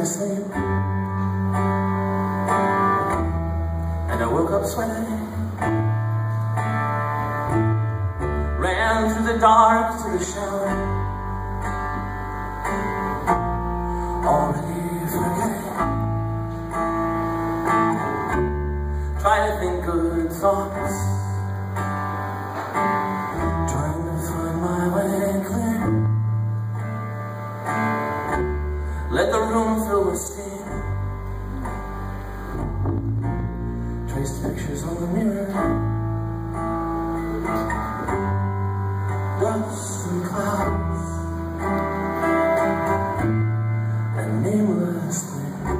to sleep. And I woke up sweating. Ran through the dark to the shower. Already forgetting. Try to think good thoughts. Room fill with steam. Traced pictures on the mirror. Dust and clouds. And nameless things.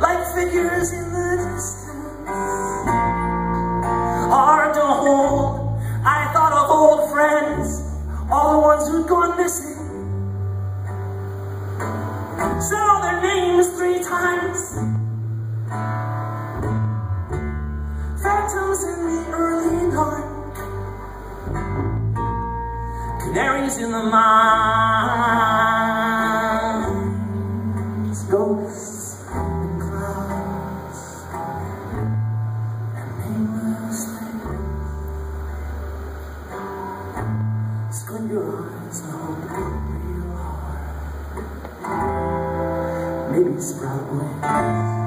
Like figures in the distance. Hard to hold. I thought of old friends, all the ones who'd gone missing. Said all their names three times. Phantoms in the early dark Canaries in the mines Squint your eyes and hold real hard Maybe sprout wings